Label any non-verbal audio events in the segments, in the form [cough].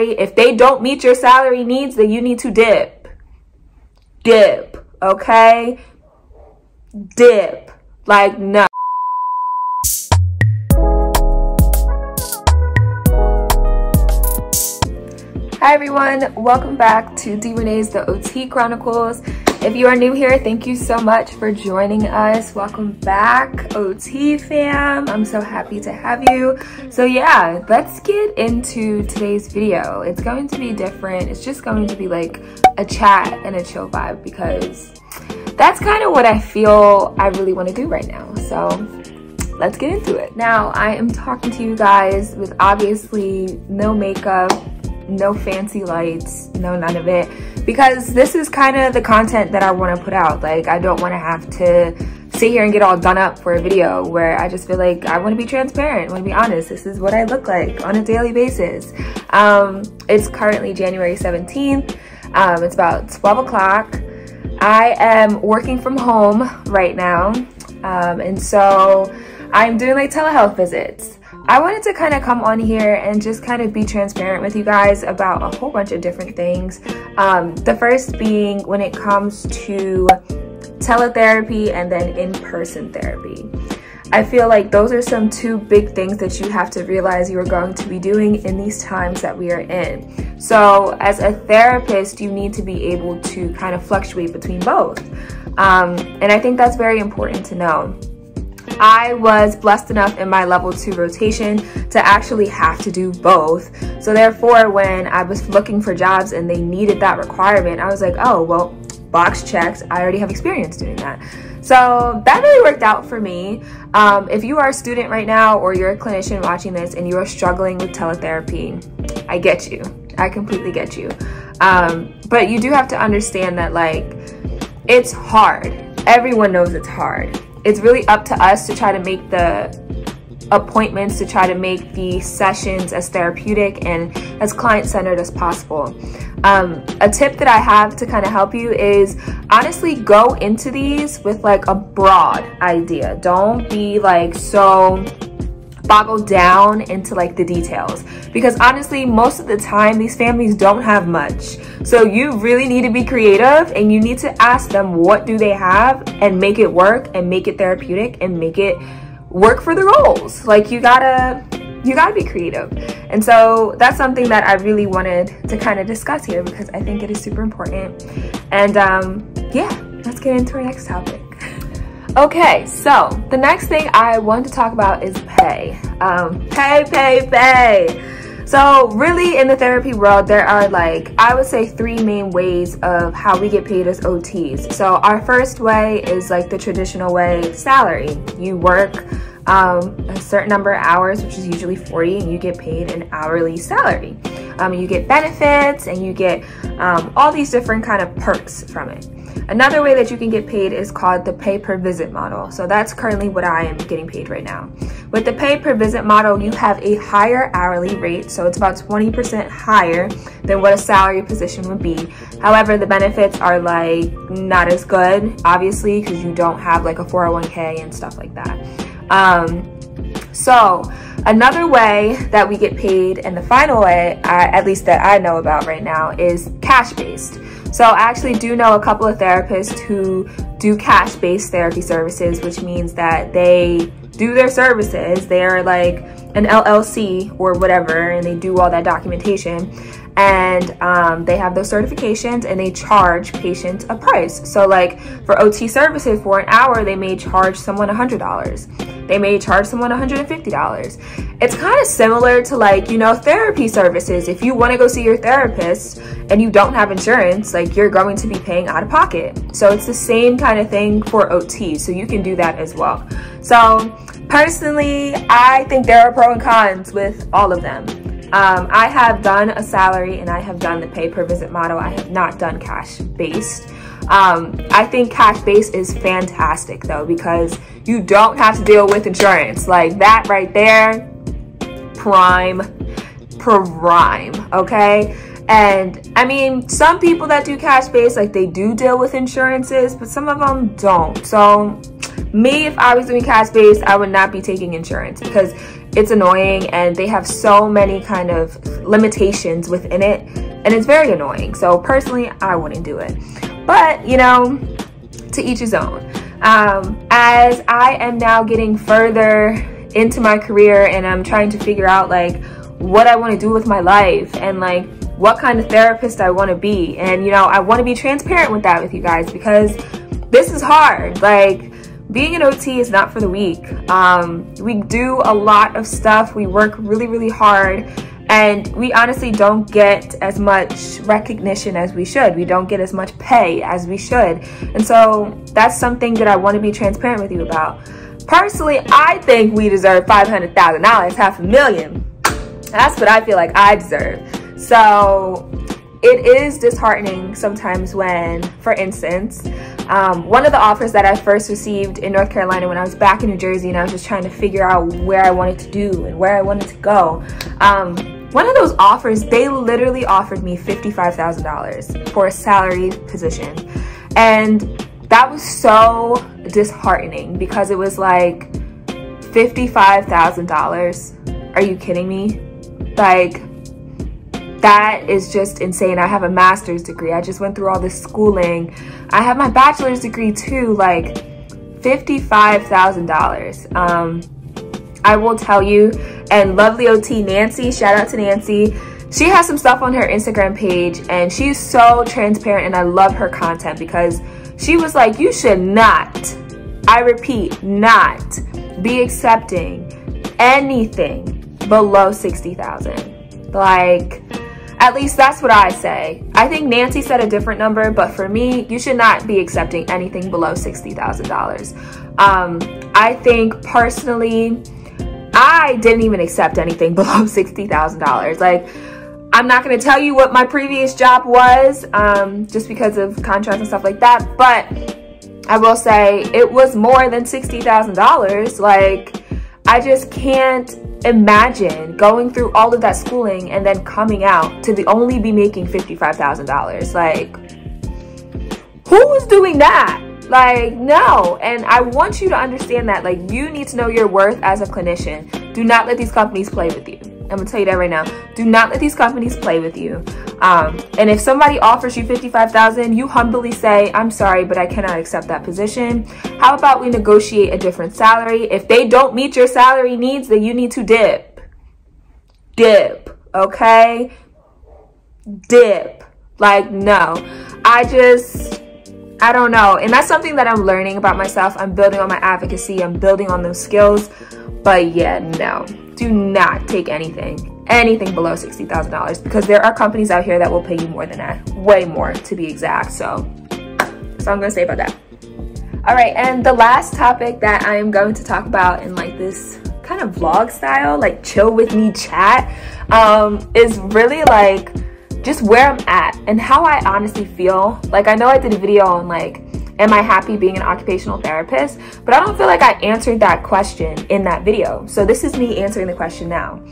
salary. If they don't meet your salary needs, then you need to dip. Dip, okay? Dip. Like, no. Hi everyone, welcome back to D Renee's The OT Chronicles. If you are new here, thank you so much for joining us. Welcome back, OT fam. I'm so happy to have you. So yeah, let's get into today's video. It's going to be different. It's just going to be like a chat and a chill vibe because that's kind of what I feel I really want to do right now. So let's get into it. Now, I am talking to you guys with obviously no makeup, no fancy lights, no none of it. Because this is kind of the content that I want to put out. Like, I don't want to have to sit here and get all done up for a video where I just feel like I want to be transparent, want to be honest. This is what I look like on a daily basis. Um, it's currently January 17th. Um, it's about 12 o'clock. I am working from home right now. Um, and so I'm doing like telehealth visits. I wanted to kind of come on here and just kind of be transparent with you guys about a whole bunch of different things. Um, the first being when it comes to teletherapy and then in-person therapy. I feel like those are some two big things that you have to realize you are going to be doing in these times that we are in. So as a therapist, you need to be able to kind of fluctuate between both. Um, and I think that's very important to know. I was blessed enough in my level two rotation to actually have to do both. So therefore, when I was looking for jobs and they needed that requirement, I was like, oh, well, box checked. I already have experience doing that. So that really worked out for me. Um, if you are a student right now or you're a clinician watching this and you are struggling with teletherapy, I get you. I completely get you. Um, but you do have to understand that like, it's hard. Everyone knows it's hard it's really up to us to try to make the appointments to try to make the sessions as therapeutic and as client-centered as possible. Um, a tip that I have to kind of help you is honestly go into these with like a broad idea. Don't be like so boggled down into like the details. Because honestly most of the time these families don't have much. So you really need to be creative and you need to ask them what do they have and make it work and make it therapeutic and make it work for the roles. Like you gotta you gotta be creative. And so that's something that i really wanted to kind of discuss here because i think it is super important. And um yeah let's get into our next topic Okay, so the next thing I want to talk about is pay. Um, pay, pay, pay. So really in the therapy world, there are like, I would say three main ways of how we get paid as OTs. So our first way is like the traditional way, salary. You work um, a certain number of hours, which is usually 40, and you get paid an hourly salary. Um, you get benefits and you get um, all these different kind of perks from it. Another way that you can get paid is called the pay per visit model. So that's currently what I am getting paid right now. With the pay per visit model, you have a higher hourly rate. So it's about 20% higher than what a salary position would be. However, the benefits are like not as good, obviously, because you don't have like a 401k and stuff like that. Um, so another way that we get paid and the final way, I, at least that I know about right now, is cash based. So I actually do know a couple of therapists who do cash-based therapy services, which means that they do their services. They're like an LLC or whatever, and they do all that documentation. And um, they have those certifications and they charge patients a price. So like for OT services for an hour, they may charge someone $100 they may charge someone $150. It's kind of similar to like, you know, therapy services. If you want to go see your therapist and you don't have insurance, like you're going to be paying out of pocket. So it's the same kind of thing for OT. So you can do that as well. So personally, I think there are pros and cons with all of them. Um, I have done a salary and I have done the pay per visit model. I have not done cash based. Um, I think cash based is fantastic though because you don't have to deal with insurance. Like that right there, prime, prime, okay? And I mean, some people that do cash based, like they do deal with insurances, but some of them don't. So me, if I was doing cash based, I would not be taking insurance because it's annoying and they have so many kind of limitations within it and it's very annoying. So personally, I wouldn't do it. But, you know, to each his own. Um, as I am now getting further into my career and I'm trying to figure out like what I want to do with my life and like what kind of therapist I want to be. And, you know, I want to be transparent with that with you guys because this is hard. Like, being an OT is not for the weak. Um, we do a lot of stuff. We work really, really hard. And we honestly don't get as much recognition as we should. We don't get as much pay as we should. And so that's something that I want to be transparent with you about. Personally, I think we deserve $500,000, half a million. That's what I feel like I deserve. So it is disheartening sometimes when, for instance, um, one of the offers that I first received in North Carolina when I was back in New Jersey and I was just trying to figure out where I wanted to do and where I wanted to go. Um, one of those offers, they literally offered me $55,000 for a salary position. And that was so disheartening because it was like $55,000. Are you kidding me? Like, that is just insane. I have a master's degree. I just went through all this schooling. I have my bachelor's degree too, like $55,000. Um, I will tell you, and lovely OT Nancy, shout out to Nancy. She has some stuff on her Instagram page and she's so transparent and I love her content because she was like, you should not, I repeat, not be accepting anything below 60,000. Like, at least that's what I say. I think Nancy said a different number, but for me, you should not be accepting anything below $60,000. Um, I think personally, I didn't even accept anything [laughs] below $60,000. Like, I'm not going to tell you what my previous job was um, just because of contracts and stuff like that, but I will say it was more than $60,000. Like, I just can't imagine going through all of that schooling and then coming out to be only be making $55,000. Like, who is doing that? Like, no. And I want you to understand that, like, you need to know your worth as a clinician. Do not let these companies play with you. I'm gonna tell you that right now. Do not let these companies play with you. Um, and if somebody offers you 55,000, you humbly say, I'm sorry, but I cannot accept that position. How about we negotiate a different salary? If they don't meet your salary needs, then you need to dip. Dip, okay? Dip. Like, no. I just, I don't know. And that's something that I'm learning about myself. I'm building on my advocacy. I'm building on those skills. But yeah, no do not take anything, anything below $60,000 because there are companies out here that will pay you more than that, way more to be exact. So that's all I'm gonna say about that. All right, and the last topic that I am going to talk about in like this kind of vlog style, like chill with me chat, um, is really like just where I'm at and how I honestly feel. Like I know I did a video on like am I happy being an occupational therapist? But I don't feel like I answered that question in that video. So this is me answering the question now.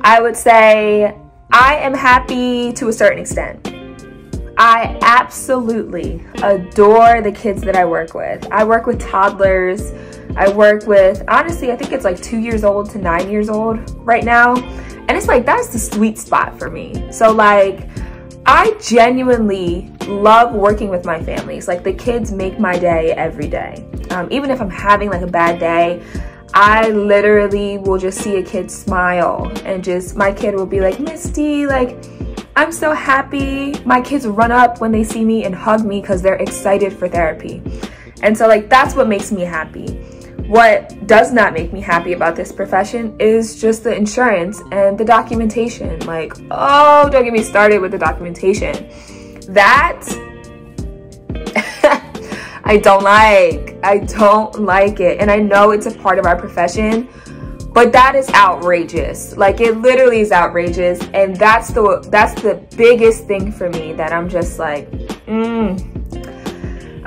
I would say I am happy to a certain extent. I absolutely adore the kids that I work with. I work with toddlers. I work with, honestly, I think it's like two years old to nine years old right now. And it's like, that's the sweet spot for me. So like, I genuinely love working with my families. Like the kids make my day every day. Um, even if I'm having like a bad day, I literally will just see a kid smile and just my kid will be like, Misty, like, I'm so happy. My kids run up when they see me and hug me because they're excited for therapy. And so like that's what makes me happy. What does not make me happy about this profession is just the insurance and the documentation. Like, oh, don't get me started with the documentation. That [laughs] I don't like. I don't like it. And I know it's a part of our profession, but that is outrageous. Like it literally is outrageous. And that's the that's the biggest thing for me that I'm just like, mm,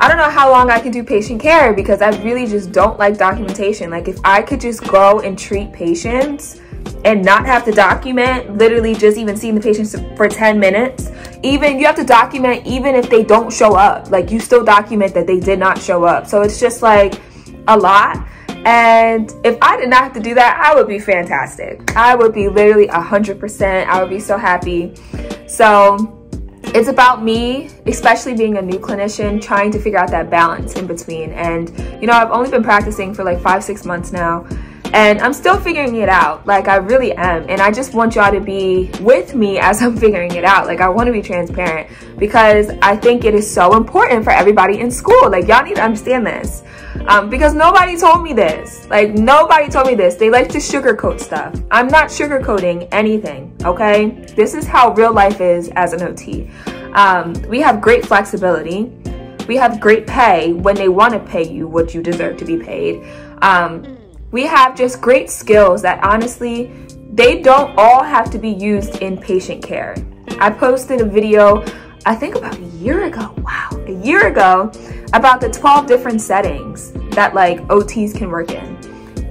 I don't know how long I can do patient care because I really just don't like documentation. Like if I could just go and treat patients and not have to document, literally just even seeing the patients for 10 minutes, even you have to document even if they don't show up. Like you still document that they did not show up. So it's just like a lot. And if I did not have to do that, I would be fantastic. I would be literally 100%. I would be so happy. So it's about me, especially being a new clinician, trying to figure out that balance in between. And, you know, I've only been practicing for like five, six months now and I'm still figuring it out. Like I really am. And I just want y'all to be with me as I'm [laughs] figuring it out. Like I want to be transparent because I think it is so important for everybody in school. Like y'all need to understand this. Um, because nobody told me this. Like nobody told me this. They like to sugarcoat stuff. I'm not sugarcoating anything, okay? This is how real life is as an OT. Um, we have great flexibility. We have great pay when they want to pay you what you deserve to be paid. Um, we have just great skills that honestly, they don't all have to be used in patient care. I posted a video, I think about a year ago, wow, a year ago, about the 12 different settings that like OTs can work in.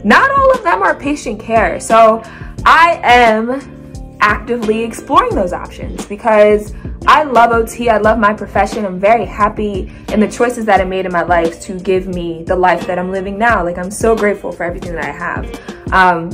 Not all of them are patient care. So I am actively exploring those options because I love OT. I love my profession. I'm very happy in the choices that I made in my life to give me the life that I'm living now. Like I'm so grateful for everything that I have. Um,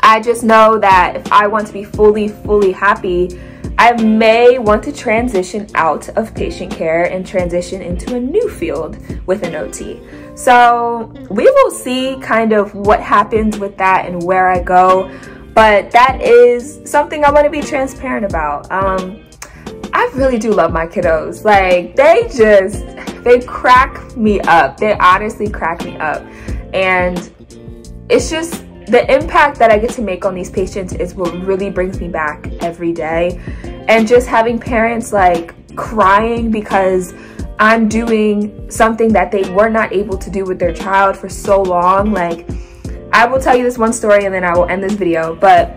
I just know that if I want to be fully, fully happy, I may want to transition out of patient care and transition into a new field with an OT. So we will see kind of what happens with that and where I go but that is something I want to be transparent about. Um, I really do love my kiddos. Like they just, they crack me up. They honestly crack me up. And it's just the impact that I get to make on these patients is what really brings me back every day. And just having parents like crying because I'm doing something that they were not able to do with their child for so long. Like I will tell you this one story and then I will end this video, but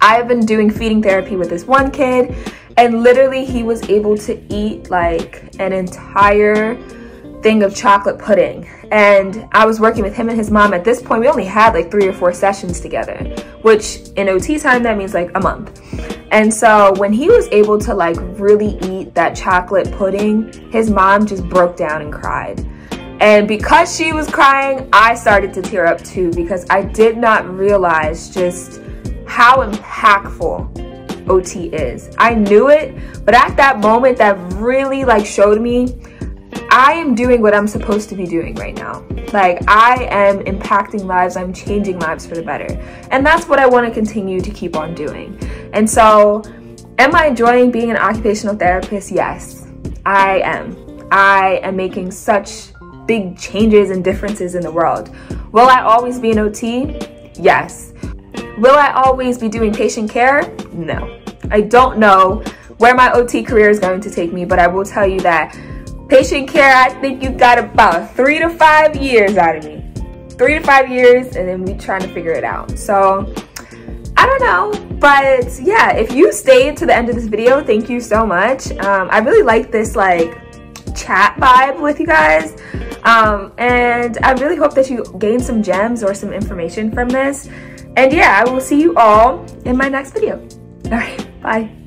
I have been doing feeding therapy with this one kid and literally he was able to eat like an entire thing of chocolate pudding. And I was working with him and his mom. At this point we only had like three or four sessions together which in OT time that means like a month. And so when he was able to like really eat that chocolate pudding his mom just broke down and cried. And because she was crying, I started to tear up too because I did not realize just how impactful OT is. I knew it, but at that moment that really like showed me I am doing what I'm supposed to be doing right now. Like I am impacting lives, I'm changing lives for the better. And that's what I want to continue to keep on doing. And so am I enjoying being an occupational therapist? Yes, I am. I am making such big changes and differences in the world. Will I always be an OT? Yes. Will I always be doing patient care? No. I don't know where my OT career is going to take me, but I will tell you that patient care, I think you got about three to five years out of me. Three to five years, and then we trying to figure it out. So, I don't know, but yeah, if you stayed to the end of this video, thank you so much. Um, I really like this like chat vibe with you guys. Um, and I really hope that you gain some gems or some information from this. And yeah, I will see you all in my next video. All right, bye.